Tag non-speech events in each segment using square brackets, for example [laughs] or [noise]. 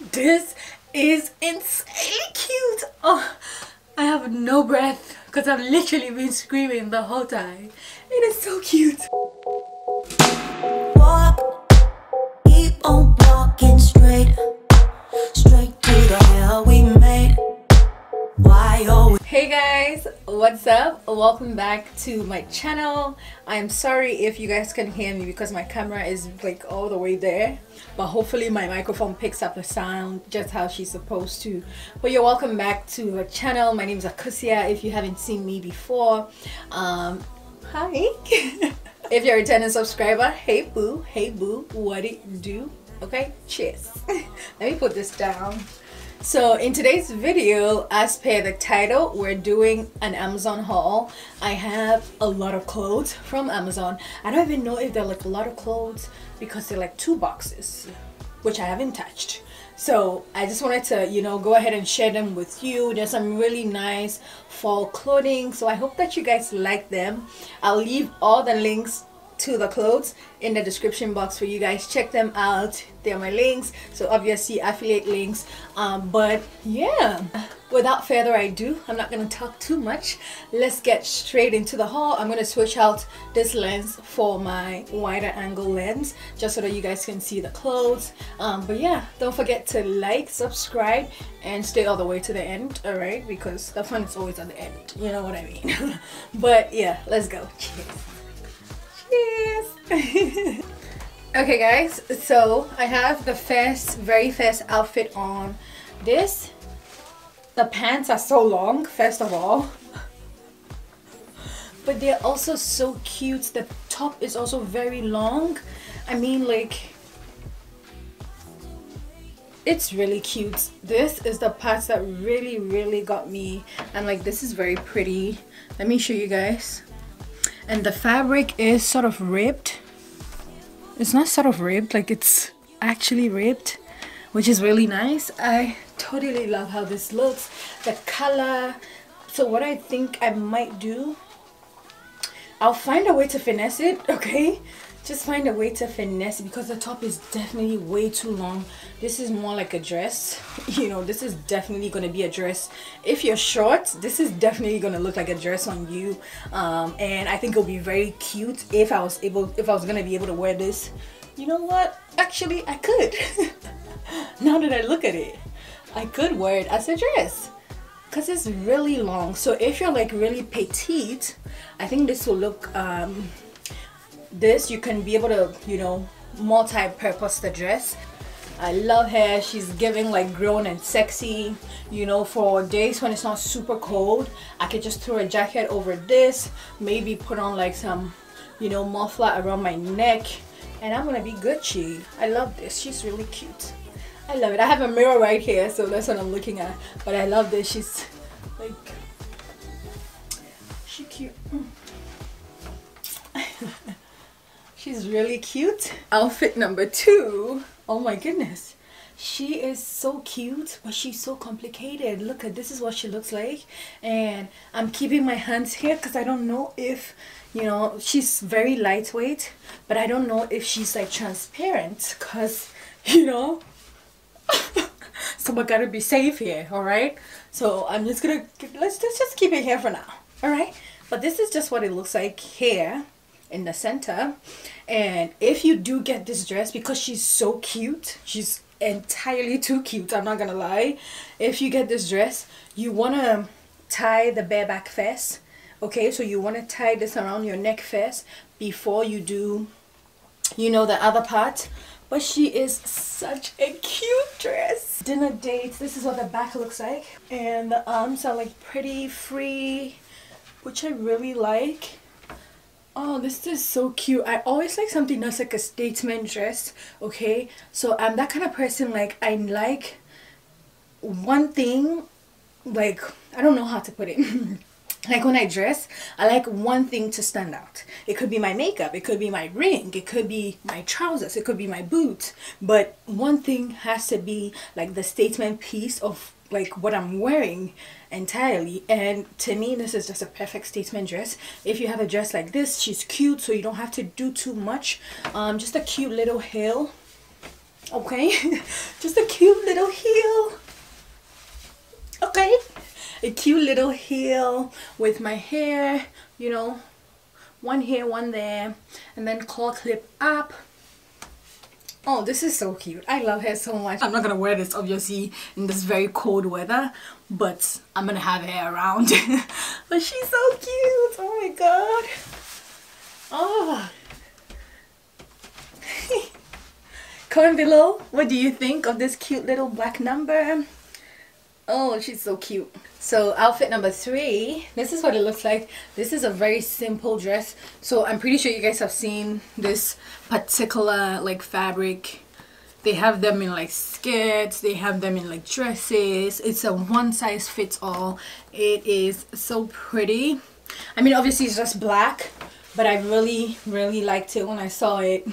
this is insanely cute. Oh i have no breath because i've literally been screaming the whole time. It is so cute. Walk keep on walking straight hey guys what's up? Welcome back to my channel. I'm sorry if you guys can hear me because my camera is like all the way there but hopefully my microphone picks up the sound just how she's supposed to. But you're welcome back to the channel. My name is Akosua if you haven't seen me before. Um hi. [laughs] If you're a returning subscriber hey boo hey boo what it do? Okay cheers. [laughs] Let me put this down so in today's video as per the title we're doing an amazon haul. I have a lot of clothes from amazon. I don't even know if they're like a lot of clothes because they're like two boxes which i haven't touched. So i just wanted to you know go ahead and share them with you. There's some really nice fall clothing so i hope that you guys like them. I'll leave all the links to the clothes in the description box for you guys. Check them out. They're my links. So obviously affiliate links. Um, but yeah. Without further ado i'm not to talk too much. Let's get straight into the haul. I'm to switch out this lens for my wider angle lens just so that you guys can see the clothes. Um, but yeah don't forget to like subscribe and stay all the way to the end all right because the fun is always at the end. You know what i mean. [laughs] But yeah let's go. Cheers [laughs] Okay guys, so I have the first, very first outfit on. This, the pants are so long, first of all. [laughs] But they're also so cute. The top is also very long. I mean like, it's really cute. This is the part that really, really got me. And like, this is very pretty. Let me show you guys and the fabric is sort of ribbed. It's not sort of ribbed like it's actually ribbed which is really nice. I totally love how this looks the color. So what I think I might do I'll find a way to finesse it [laughs] okay just find a way to finesse because the top is definitely way too long. This is more like a dress. [laughs] You know this is definitely going to be a dress. If you're short this is definitely going to look like a dress on you. Um, and I think it'll be very cute if I was able if I was going to be able to wear this. You know what? Actually I could. [laughs] Now that I look at it I could wear it as a dress because it's really long. So if you're like really petite I think this will look um, this you can be able to you know multi-purpose the dress. I love her. She's giving like grown and sexy you know for days when it's not super cold. I could just throw a jacket over this maybe put on like some you know muffler around my neck and I'm gonna be Gucci. I love this. She's really cute. I love it. I have a mirror right here so that's what I'm looking at. But I love this. She's like she cute. Mm. She's really cute. Outfit number two. Oh my goodness. She is so cute, but she's so complicated. Look at this is what she looks like. And I'm keeping my hands here because I don't know if, you know, she's very lightweight, but I don't know if she's like transparent because, you know, [laughs] so I gotta be safe here, alright? So I'm just gonna, let's, let's just keep it here for now, alright? But this is just what it looks like here in the center and if you do get this dress because she's so cute she's entirely too cute i'm not gonna lie. If you get this dress you want to tie the bareback first okay? So you want to tie this around your neck first before you do you know the other part. But she is such a cute dress. Dinner dates this is what the back looks like. And the arms are like pretty free which i really like Oh, this is so cute. I always like something that's like a statement dress, okay? So I'm that kind of person, like, I like one thing, like, I don't know how to put it. [laughs] like when I dress, I like one thing to stand out. It could be my makeup, it could be my ring, it could be my trousers, it could be my boots. But one thing has to be like the statement piece of like what I'm wearing entirely. And to me this is just a perfect statement dress. If you have a dress like this she's cute so you don't have to do too much. Um just a cute little heel. Okay? [laughs] Just a cute little heel. Okay? A cute little heel with my hair you know one here one there and then claw clip up oh this is so cute. I love her so much. I'm not gonna wear this obviously in this very cold weather but i'm gonna have hair around. [laughs] But she's so cute. Oh my god. Oh. [laughs] Comment below what do you think of this cute little black number oh she's so cute. So outfit number three this is what it looks like. This is a very simple dress. So i'm pretty sure you guys have seen this particular like fabric. They have them in like skirts. They have them in like dresses. It's a one size fits all it is so pretty. I mean obviously it's just black but I really really liked it when I saw it.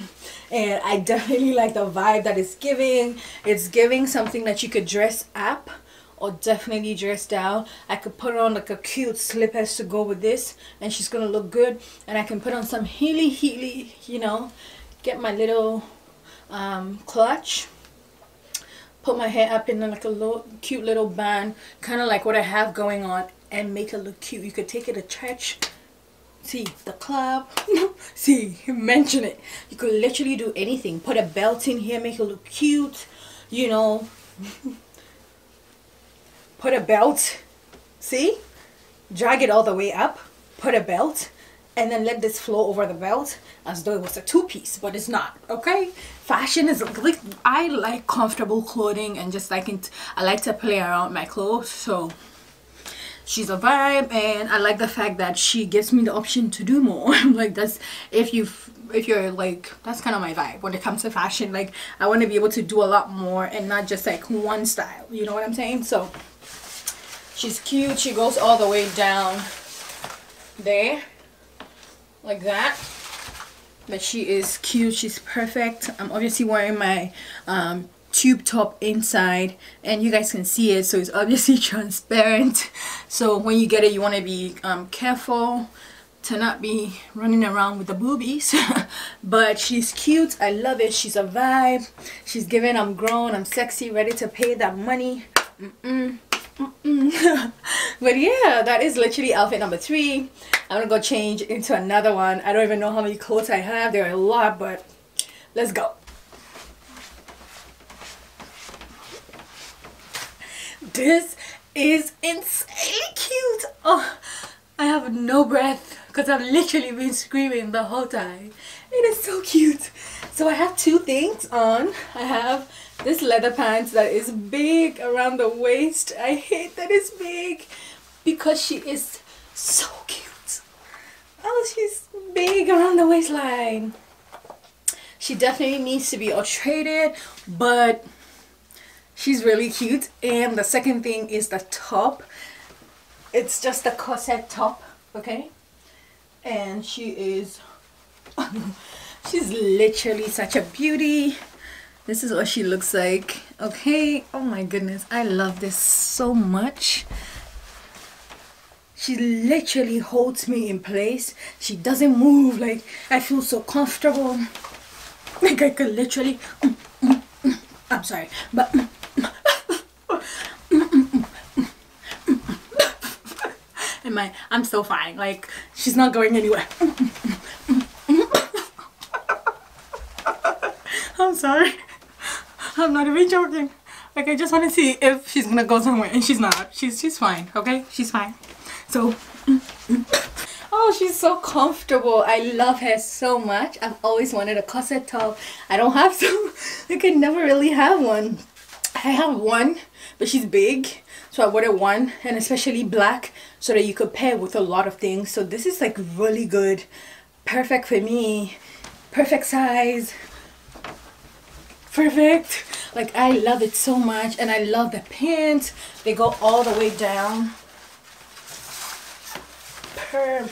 And I [laughs] definitely like the vibe that it's giving. It's giving something that you could dress up or definitely dress down. I could put on like a cute slippers to go with this and she's gonna look good. And I can put on some heely heely you know get my little um, clutch put my hair up in like a little cute little band kind of like what I have going on and make it look cute. You could take it to church see the club [laughs] see mention it. You could literally do anything. Put a belt in here make it look cute you know [laughs] put a belt see? Drag it all the way up put a belt and then let this flow over the belt as though it was a two-piece but it's not okay? Fashion is like i like comfortable clothing and just like i like to play around my clothes so she's a vibe and I like the fact that she gives me the option to do more. [laughs] Like that's if you if you're like that's kind of my vibe when it comes to fashion. Like I want to be able to do a lot more and not just like one style you know what I'm saying? So she's cute. She goes all the way down there like that. But she is cute. She's perfect. I'm obviously wearing my um, tube top inside and you guys can see it so it's obviously [laughs] transparent. So when you get it you want to be um, careful to not be running around with the boobies. [laughs] But she's cute. I love it. She's a vibe. She's giving I'm grown. I'm sexy. Ready to pay that money. Mm -mm. [laughs] But yeah that is literally outfit number three I'm gonna go change into another one I don't even know how many clothes I have there are a lot but let's go This is insanely cute. Oh, I have no breath because I've literally been screaming the whole time. It is so cute. So I have two things on. I have this leather pants that is big around the waist. I hate that it's big because she is so cute. Oh, she's big around the waistline. She definitely needs to be traded, but she's really cute and the second thing is the top it's just a corset top okay and she is [laughs] she's literally such a beauty this is what she looks like. Okay. Oh my goodness. I love this so much. She literally holds me in place. She doesn't move. Like i feel so comfortable. Like i could literally i'm sorry but and my I'm so fine. Like she's not going anywhere. I'm sorry [laughs] I'm not even joking. Like I just want to see if she's gonna go somewhere and she's not. She's she's fine okay? She's fine. So [laughs] oh she's so comfortable. I love her so much. I've always wanted a corset top. I don't have to [laughs] I can never really have one. I have one but she's big so I ordered one and especially black so that you could pair with a lot of things. So this is like really good. Perfect for me. Perfect size perfect. Like I love it so much and I love the pants. They go all the way down. Per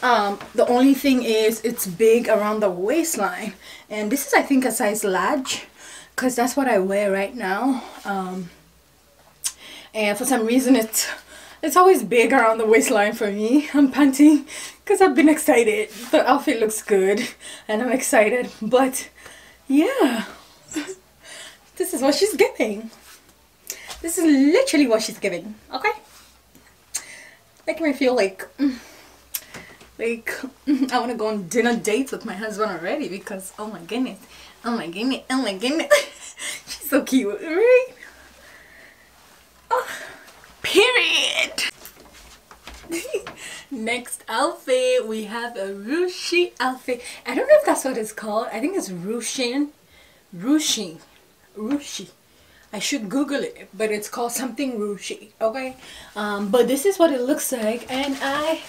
um, the only thing is it's big around the waistline. And this is I think a size large because that's what I wear right now. Um, and for some reason it's it's always big around the waistline for me. [laughs] I'm panting because I've been excited. The outfit looks good and I'm excited. But yeah [laughs] this is what she's giving. This is literally what she's giving. Okay? Making me feel like, mm, like I want to go on dinner dates with my husband already because, oh my goodness. Oh my goodness. Oh my goodness. [laughs] she's so cute, right? Oh, period. [laughs] Next outfit, we have a ruchi outfit. I don't know if that's what it's called. I think it's ruching. Ruching. Ruchi. I should Google it, but it's called something ruchi. Okay? Um, but this is what it looks like, and I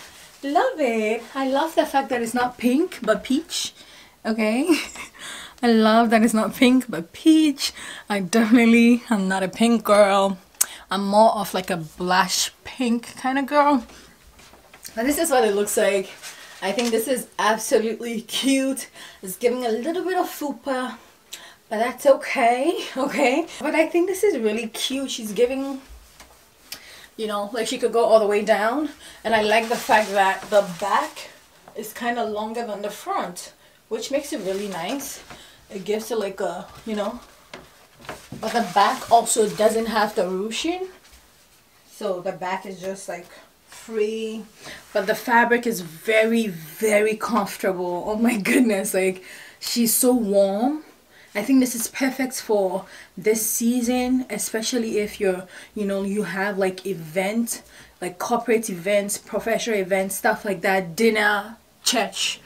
love it. I love the fact that it's not pink, but peach. Okay? [laughs] I love that it's not pink, but peach. I definitely am not a pink girl. I'm more of like a blush pink kind of girl. But this is what it looks like. I think this is absolutely [laughs] cute. It's giving a little bit of fupa, but that's okay, [laughs] okay? But I think this is really cute. She's giving, you know, like she could go all the way down. And I like the fact that the back is kind of longer than the front, which makes it really nice. It gives it like a, you know, but the back also doesn't have the ruching. So the back is just like free but the fabric is very very comfortable oh my goodness like she's so warm I think this is perfect for this season especially if you're you know you have like event like corporate events professional events stuff like that dinner church.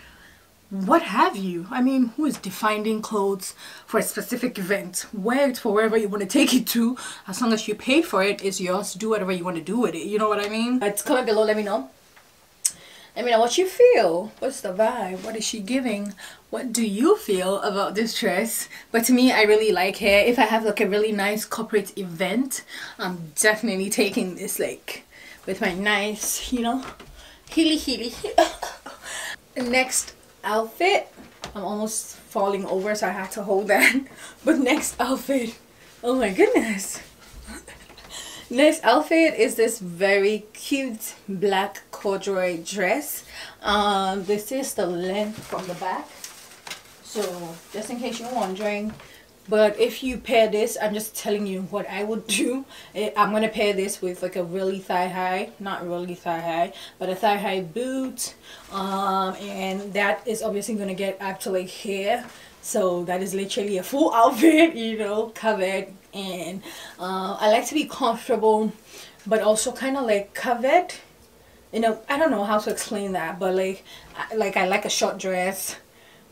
What have you? I mean who is defining clothes for a specific event? Wear it for wherever you want to take it to. As long as you pay for it it's yours. Do whatever you want to do with it. You know what i mean? It's comment below let me know let me know what you feel what's the vibe what is she giving what do you feel about this dress? But to me i really like it if i have like a really nice corporate event i'm definitely taking this like with my nice you know heely heely [laughs] next outfit I'm almost falling over so I had to hold that. [laughs] But next outfit oh my goodness next outfit is this very cute black corduroy dress. Um, this is the length from the back. So just in case you're wondering. But if you pair this i'm just telling you what i would do. Eh, i'm gonna pair this with like a really thigh high. Not really thigh high but a thigh high boot. Um and that is obviously gonna get up to like here so that is literally a full [laughs] outfit you know covered and uh, i like to be comfortable but also kind of like covered. You know i don't know how to explain that but like like i like a short dress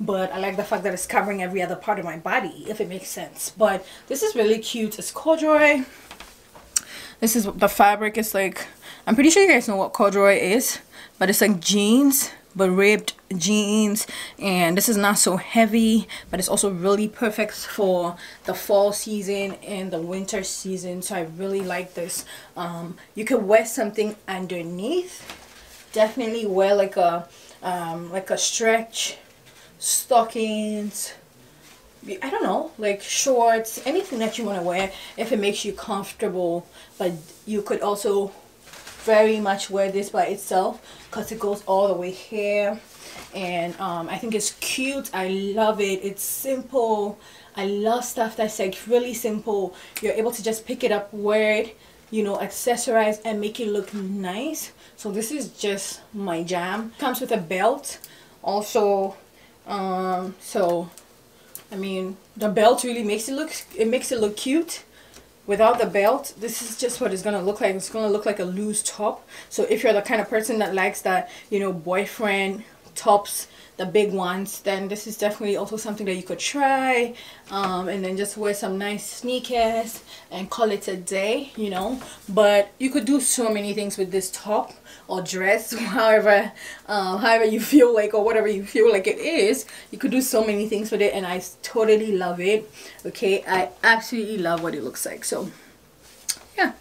but I like the fact that it's covering every other part of my body if it makes sense. But this is really cute. It's corduroy. This is the fabric is like I'm pretty sure you guys know what corduroy is but it's like jeans but ripped jeans. And this is not so heavy but it's also really perfect for the fall season and the winter season. So I really like this. Um, you could wear something underneath. Definitely wear like a um, like a stretch stockings, I don't know, like shorts, anything that you want to wear if it makes you comfortable. But you could also very much wear this by itself because it goes all the way here. And um, I think it's cute. I love it. It's simple. I love stuff that's like really simple. You're able to just pick it up, wear it, you know, accessorize and make it look nice. So this is just my jam. Comes with a belt. Also um so i mean the belt really makes it look it makes it look cute without the belt this is just what it's gonna look like. It's gonna look like a loose top. So if you're the kind of person that likes that you know boyfriend tops the big ones then this is definitely also something that you could try um, and then just wear some nice sneakers and call it a day you know? But you could do so many things with this top or dress [laughs] however um, however you feel like or whatever you feel like it is you could do so many things with it and I totally love it okay? I absolutely love what it looks like so yeah.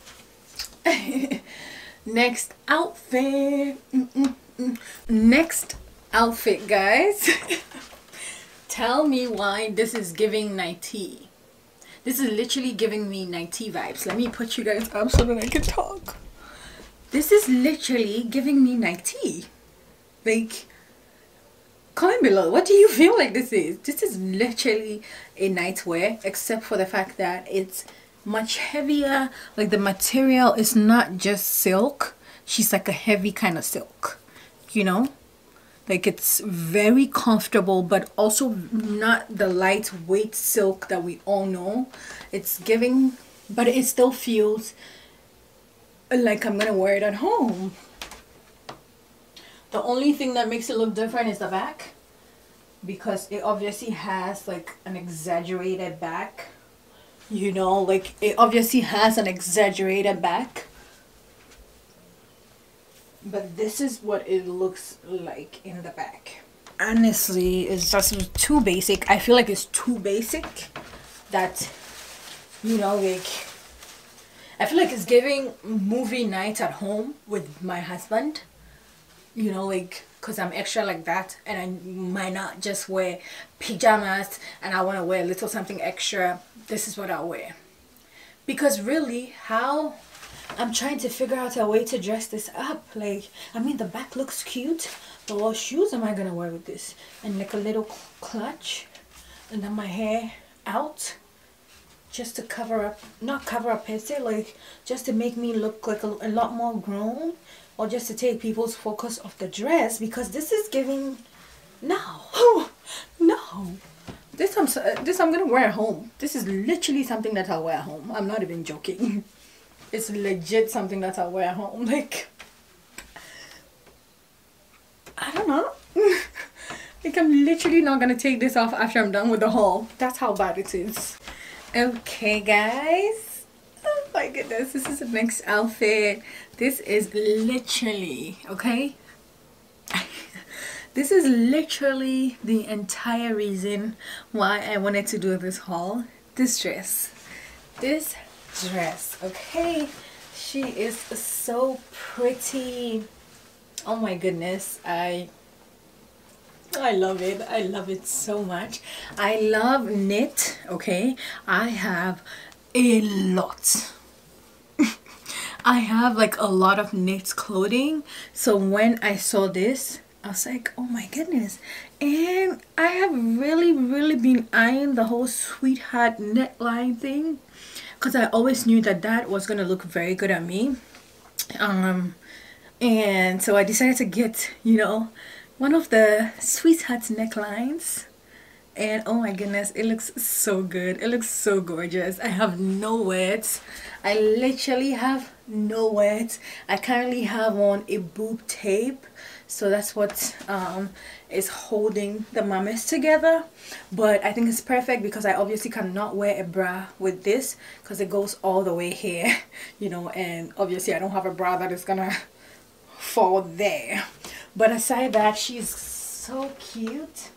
[laughs] Next outfit. Mm -mm -mm. next outfit guys. [laughs] Tell me why this is giving nighty this is literally giving me nighty vibes. Let me put you guys up so that I can talk. This is literally giving me nighty like comment below. What do you feel like this is? This is literally a nightwear except for the fact that it's much heavier. Like the material is not just silk. She's like a heavy kind of silk you know like it's very comfortable but also not the lightweight silk that we all know. It's giving but it still feels like I'm gonna wear it at home. The only thing that makes it look different is the back because it obviously has like an exaggerated back. You know like it obviously has an exaggerated back but this is what it looks like in the back. Honestly it's just too basic. I feel like it's too basic that you know like i feel like it's giving movie night at home with my husband you know like because i'm extra like that and i might not just wear pajamas and i want to wear a little something extra. This is what i'll wear. Because really how I'm trying to figure out a way to dress this up. Like, I mean, the back looks cute, but what shoes am I gonna wear with this? And like a little clutch, and then my hair out, just to cover up, not cover up, per se, like just to make me look like a, a lot more grown, or just to take people's focus off the dress because this is giving. No, [laughs] no. This I'm uh, this I'm gonna wear at home. This is literally something that I'll wear at home. I'm not even joking. [laughs] It's legit something that I wear at home. Like, I don't know. [laughs] like, I'm literally not gonna take this off after I'm done with the haul. That's how bad it is. Okay, guys. Oh my goodness, this is the next outfit. This is literally, okay? [laughs] this is literally the entire reason why I wanted to do this haul. This dress. This dress. Okay she is so pretty. Oh my goodness I I love it. I love it so much. I love knit okay? I have a lot. [laughs] I have like a lot of knit clothing. So when I saw this I was like oh my goodness. And I have really really been eyeing the whole sweetheart neckline thing because I always knew that that was going to look very good on me. Um, and so I decided to get, you know, one of the Sweetheart necklines. And oh my goodness, it looks so good. It looks so gorgeous. I have no words. I literally have no words. I currently have on a boob tape so that's what um, is holding the mammoths together but I think it's perfect because I obviously cannot wear a bra with this because it goes all the way here [laughs] you know and obviously I don't have a bra that is gonna [laughs] fall there but aside that she's so cute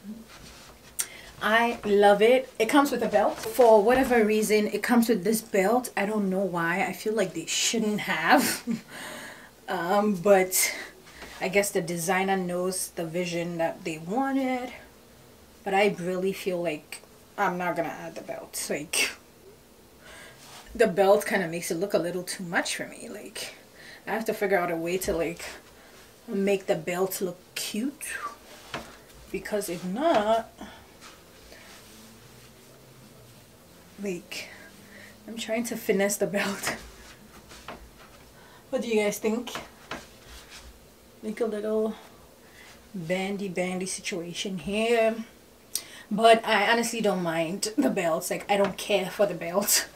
I love it. It comes with a belt. For whatever reason, it comes with this belt. I don't know why. I feel like they shouldn't have. [laughs] um, but I guess the designer knows the vision that they wanted. But I really feel like I'm not gonna add the belt. [laughs] Like the belt kind of makes it look a little too much for me. Like I have to figure out a way to like make the belt look cute. Because if not, like I'm trying to finesse the belt. [laughs] What do you guys think? Make a little bandy bandy situation here. But I honestly don't mind the belts. Like I don't care for the belt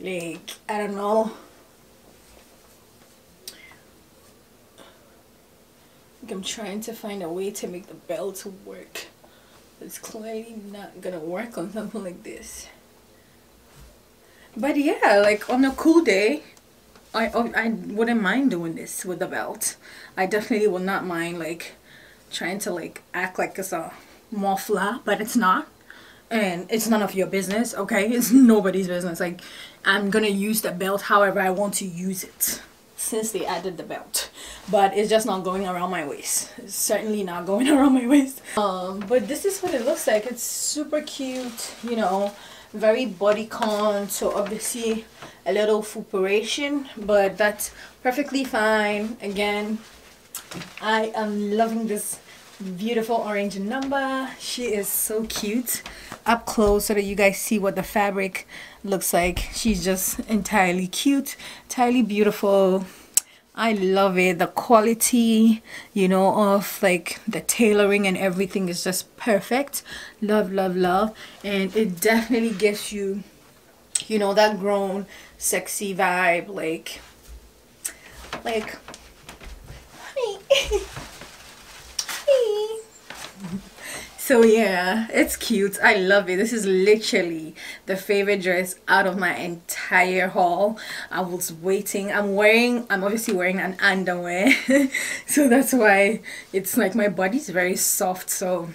like I don't know. Like I'm trying to find a way to make the belt work. It's clearly not gonna work on something like this. But yeah like on a cool day I, I wouldn't mind doing this with the belt. I definitely would not mind like trying to like act like it's a muffler, but it's not. And it's none of your business, okay? It's [laughs] nobody's business. Like, I'm gonna use the belt however I want to use it since they added the belt. But it's just not going around my waist. It's certainly not [laughs] going around my waist. Um, but this is what it looks like. It's super cute, you know very bodycon so obviously a little fuperation but that's perfectly fine. Again I am loving this beautiful orange number. She is so cute. Up close so that you guys see what the fabric looks like. She's just entirely cute entirely beautiful I love it. The quality you know of like the tailoring and everything is just perfect. Love love love. And it definitely gives you you know that grown sexy vibe like like [laughs] so yeah it's cute. I love it. This is literally the favorite dress out of my entire haul. I was waiting. I'm wearing i'm obviously wearing an underwear. [laughs] So that's why it's like my body's very soft. So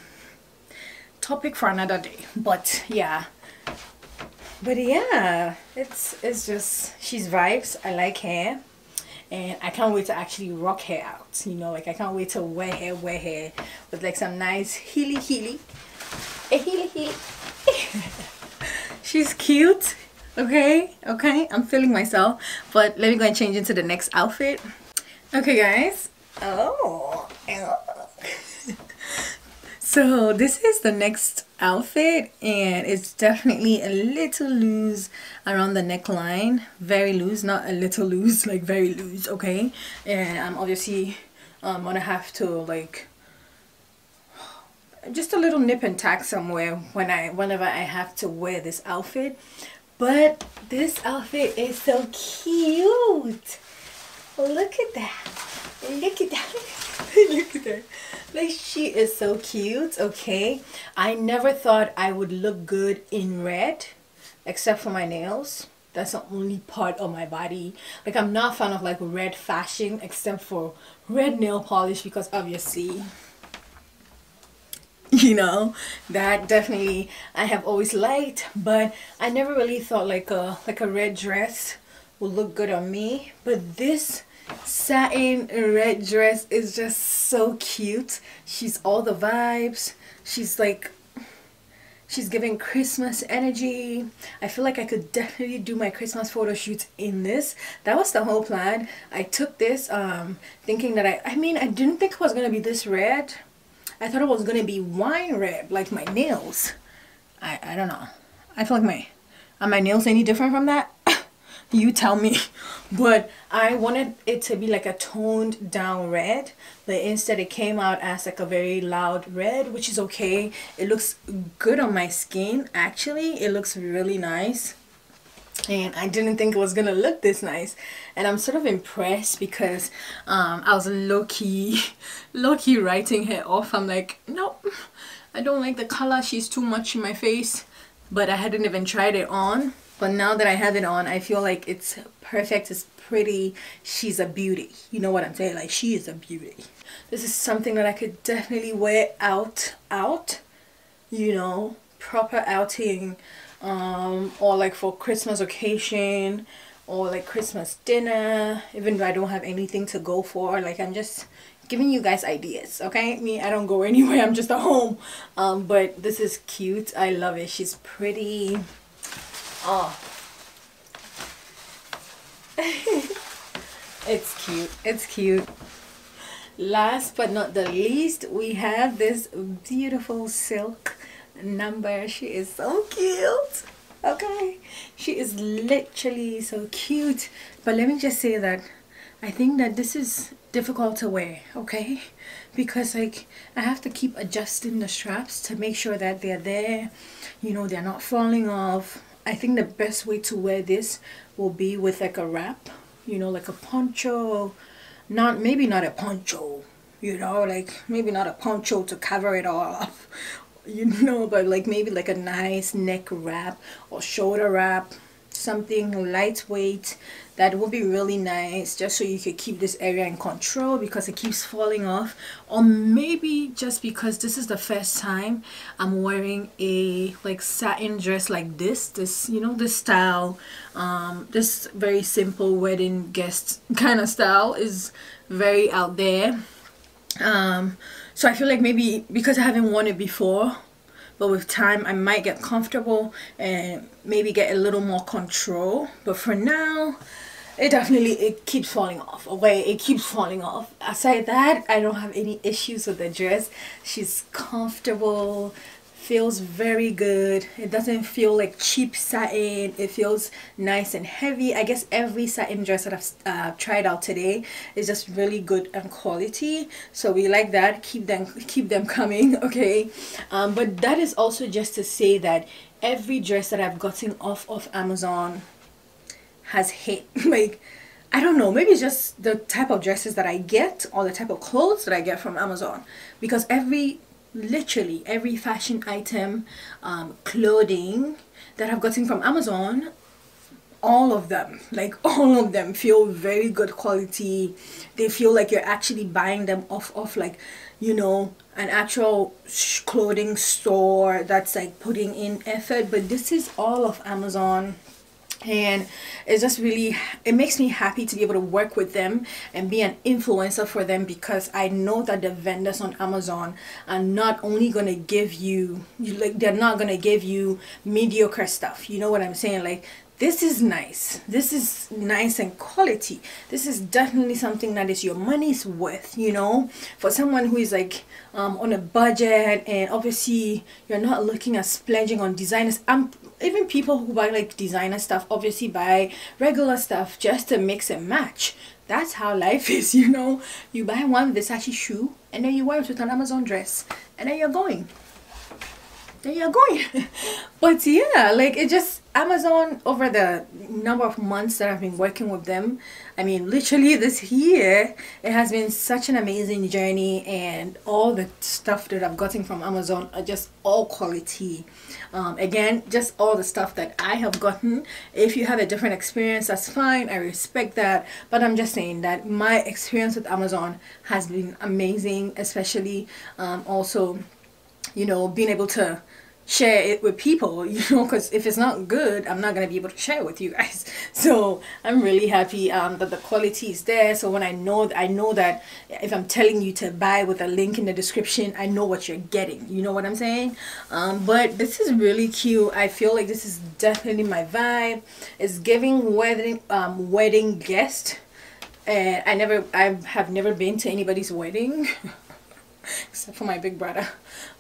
topic for another day. But yeah. But yeah it's it's just she's vibes. I like hair and I can't wait to actually rock hair out you know like I can't wait to wear hair wear hair with like some nice heely heely a heely heely [laughs] she's cute okay? Okay I'm feeling myself but let me go and change into the next outfit. Okay guys. Oh, oh. So this is the next outfit and it's definitely a little loose around the neckline. Very loose not a little loose like very loose okay? And I'm obviously um, gonna have to like just a little nip and tack somewhere when I whenever I have to wear this outfit. But this outfit is so cute! Look at that. Look at that look at that like she is so cute okay? I never thought i would look good in red except for my nails. That's the only part of my body. Like i'm not fan of like red fashion except for red nail polish because obviously [laughs] you know that definitely i have always liked but i never really thought like a like a red dress would look good on me. But this satin red dress is just so cute. She's all the vibes. She's like she's giving christmas energy. I feel like i could definitely do my christmas photo shoots in this. That was the whole plan. I took this um thinking that i i mean i didn't think it was gonna be this red. I thought it was gonna be wine red like my nails. I i don't know. I feel like my are my nails any different from that you tell me. [laughs] But I wanted it to be like a toned down red but instead it came out as like a very loud red which is okay. It looks good on my skin actually. It looks really nice. And I didn't think it was gonna look this nice. And I'm sort of impressed because um, I was low-key [laughs] low-key writing her off. I'm like nope. I don't like the color. She's too much in my face. But I hadn't even tried it on but now that I have it on I feel like it's perfect. It's pretty. She's a beauty. You know what I'm saying? Like she is a beauty. This is something that I could definitely wear out out you know proper outing um or like for Christmas occasion or like Christmas dinner even though I don't have anything to go for. Like I'm just giving you guys ideas okay? Me I don't go [laughs] anywhere. I'm just at home. Um but this is cute. I love it. She's pretty Oh. [laughs] it's cute. It's cute. Last but not the least, we have this beautiful silk number. She is so cute. Okay. She is literally so cute. But let me just say that I think that this is difficult to wear, okay? Because like I have to keep adjusting the straps to make sure that they're there, you know, they're not falling off I think the best way to wear this will be with like a wrap, you know, like a poncho, not maybe not a poncho, you know, like maybe not a poncho to cover it all up, [laughs] you know, but like maybe like a nice neck wrap or shoulder wrap, something lightweight that would be really nice just so you could keep this area in control because it keeps falling off. Or maybe just because this is the first time I'm wearing a like satin dress like this this you know this style um, this very simple wedding guest [laughs] kind of style is very out there. Um, so I feel like maybe because I haven't worn it before but with time I might get comfortable and maybe get a little more control. But for now it definitely it keeps falling off. Okay it keeps falling off. Aside that i don't have any issues with the dress. She's comfortable feels very good. It doesn't feel like cheap satin. It feels nice and heavy. I guess every satin dress that i've uh, tried out today is just really good and quality. So we like that. Keep them keep them coming [laughs] okay? Um, but that is also just to say that every dress that i've gotten off of amazon has hit [laughs] like I don't know, maybe it's just the type of dresses that I get or the type of clothes that I get from Amazon. Because every literally every fashion item um, clothing that I've gotten from Amazon all of them [laughs] like all of them feel very good quality. They feel like you're actually buying them off of like you know an actual clothing store that's like putting in effort. But this is all of Amazon and it's just really it makes me happy to be able to work with them and be an influencer for them because i know that the vendors on amazon are not only going to give you like they're not going to give you mediocre stuff. You know what i'm saying? Like this is nice. This is nice and quality. This is definitely something that is your money's worth you know? For someone who is like um, on a budget and obviously you're not looking at splurging on designers i'm even people who buy like designer stuff obviously buy regular stuff just to mix and match. That's how life [laughs] is you know? You buy one versace shoe and then you wear it with an amazon dress and then you're going. There you're going. [laughs] But yeah like it just amazon over the number of months that i've been working with them i mean literally this year it has been such an amazing journey and all the stuff that i've gotten from amazon are just all quality. Um, again just all the stuff that i have gotten. If you have a different experience that's fine. I respect that. But i'm just saying that my experience with amazon has been amazing especially um, also you know being able to share it with people [laughs] you know because if it's not good i'm not going to be able to share with you guys. [laughs] So i'm really happy um, that the quality is there. So when i know that i know that if i'm telling you to buy with a link in the description i know what you're getting. You know what i'm saying? Um, but this is really cute. I feel like this is definitely my vibe. It's giving wedding um, wedding guest and i never i have never been to anybody's wedding [laughs] except for my big brother.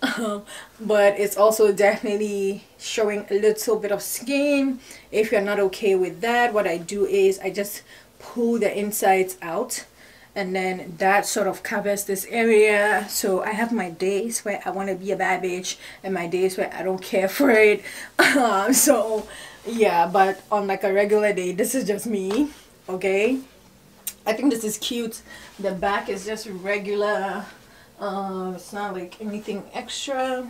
Um, but it's also definitely showing a little bit of skin. If you're not okay with that what I do is I just pull the insides out and then that sort of covers this area. So I have my days where I want to be a bad bitch and my days where I don't care for it. [laughs] Um, so yeah but on like a regular day this is just me okay? I think this is cute. The back is just regular uh, it's not like anything extra.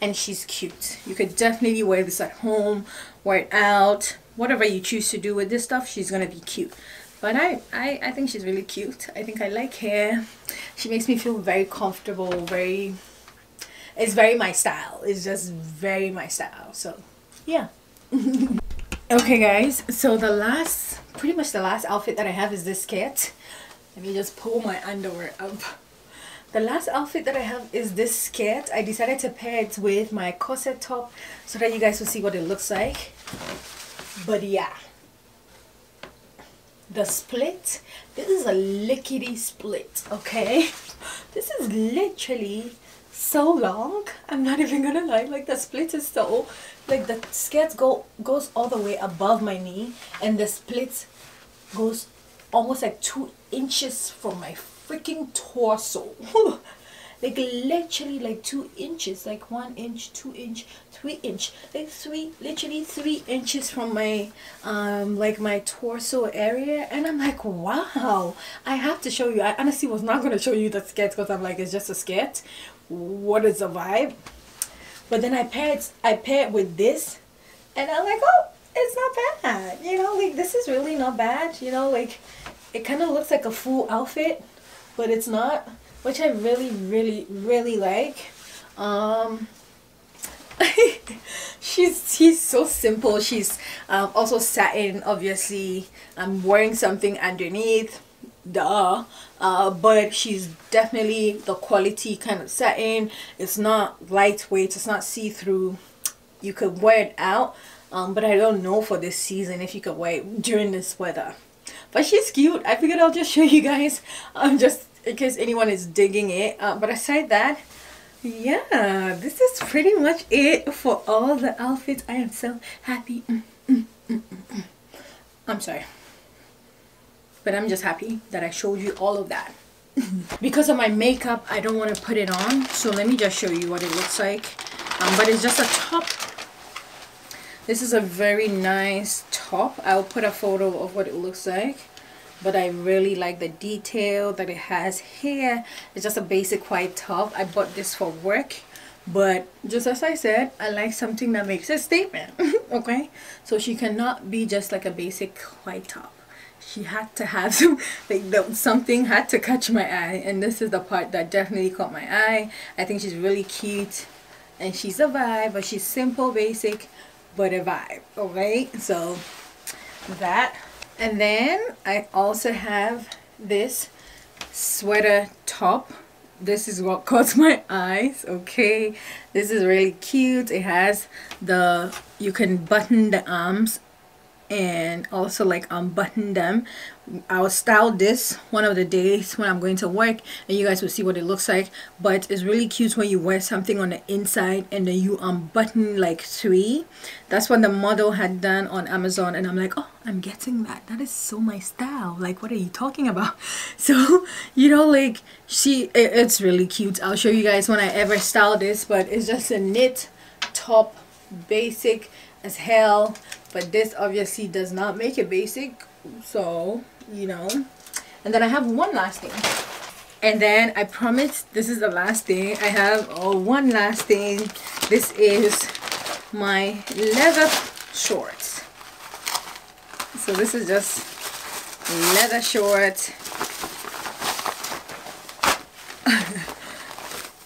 And she's cute. You could definitely wear this at home, wear it out, whatever you choose to do with this stuff, she's gonna be cute. But I, I, I think she's really cute. I think I like her. She makes me feel very comfortable, very, it's very my style. It's just very my style. So, yeah. [laughs] okay guys, so the last, pretty much the last outfit that I have is this skirt. Let me just pull my underwear up. The last outfit that I have is this skirt. I decided to pair it with my corset top so that you guys will see what it looks like. But yeah. The split. This is a lickety split, okay? [laughs] This is literally so long. I'm not even gonna lie. Like the split is so like the skirt go goes all the way above my knee and the split goes almost like two inches from my freaking torso. [laughs] Like literally like two inches. Like one inch two inch three inch. Like three literally three inches from my um like my torso area. And i'm like wow. I have to show you. I honestly was not going to show you the skirt because i'm like it's just a skirt what is the vibe? But then i paired i paired with this. And i'm like oh it's not bad. You know like this is really not bad. You know like it kind of looks like a full outfit but it's not, which I really, really, really like. Um, [laughs] she's she's so simple. She's um, also satin, obviously. I'm wearing something underneath, duh. Uh, but she's definitely the quality kind of satin. It's not lightweight. It's not see-through. You could wear it out, um, but I don't know for this season if you could wear it during this weather but she's cute i figured i'll just show you guys [laughs] I'm just in case anyone is digging it. Uh, but aside that yeah this is pretty much it for all the outfits. I am so happy. Mm, mm, mm, mm, mm. i'm sorry. But i'm just happy that i showed you all of that. [laughs] Because of my makeup i don't want to put it on. So let me just show you what it looks like. Um, but it's just a top. This is a very nice top. I'll put a photo of what it looks like but I really like the detail that it has here. It's just a basic white top. I bought this for work but just as I said I like something that makes a statement [laughs] okay? So she cannot be just like a basic white top. She had to have [laughs] some like something had to catch my eye and this is the part that definitely caught my eye. I think she's really cute and she's a vibe but she's simple basic but a vibe okay so that and then I also have this sweater top. This is what [laughs] caught my eyes okay? This is really cute. It has the you can button the arms and also like unbutton them. I'll style this one of the days when I'm going to work and you guys will see what it looks like. But it's really cute when you wear something on the inside and then you unbutton like three. That's what the model had done on Amazon and I'm like oh I'm getting that. That is so my style. Like what are you talking about? [laughs] So you know like she it, it's really cute. I'll show you guys when I ever style this but it's just a knit top basic as hell but this obviously does not make it basic so you know. And then I have one last thing. And then I promise this is the last thing. I have oh, one last thing. This is my leather shorts. So this is just leather shorts. [laughs]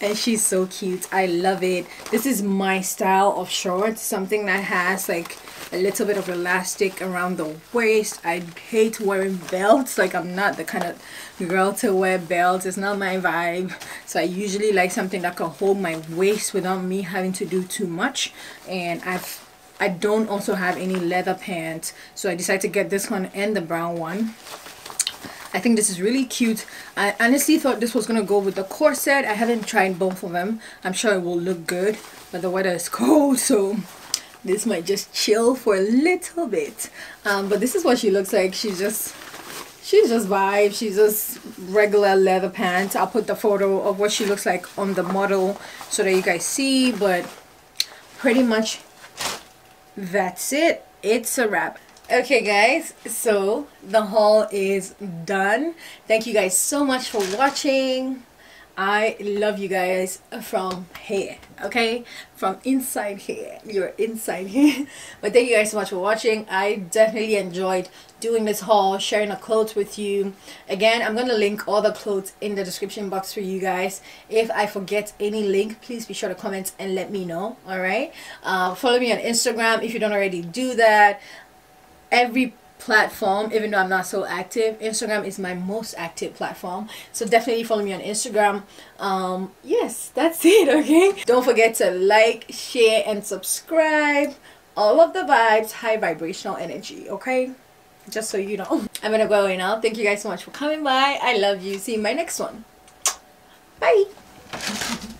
And she's so cute. I love it. This is my style of shorts something that has like a little bit of elastic around the waist. I hate wearing belts. Like I'm not the kind of girl to wear belts. It's not my vibe. So I usually like something that can hold my waist without me having to do too much. And I've I don't also have any leather pants. So I decided to get this one and the brown one. I think this is really cute. I honestly thought this was going to go with the corset. I haven't tried both of them. I'm sure it will look good, but the weather is [laughs] cold, so this might just chill for a little bit. Um, but this is what she looks like. She's just, she's just vibe. She's just regular leather pants. I'll put the photo of what she looks like on the model so that you guys see, but pretty much that's it. It's a wrap okay guys so the haul is done thank you guys so much for watching I love you guys from here okay? From inside here. You're inside here. [laughs] But thank you guys so much for watching. I definitely enjoyed doing this haul sharing a clothes with you. Again I'm gonna link all the clothes in the description box for you guys. If I forget any link please be sure to comment and let me know all right? Uh, follow me on Instagram if you don't already do that. Every platform even though I'm not so active Instagram is my most active platform. So definitely follow me on Instagram. Um yes that's [laughs] it okay? Don't forget to like share and subscribe. All of the vibes high vibrational energy okay? Just so you know. [laughs] I'm gonna go away now. Thank you guys so much for coming by. I love you. See you in my next one. Bye [laughs]